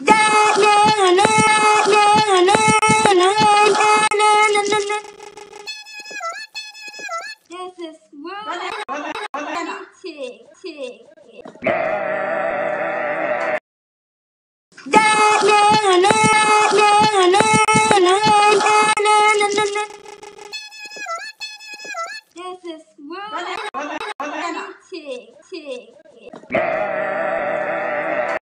This is what ting ting. This.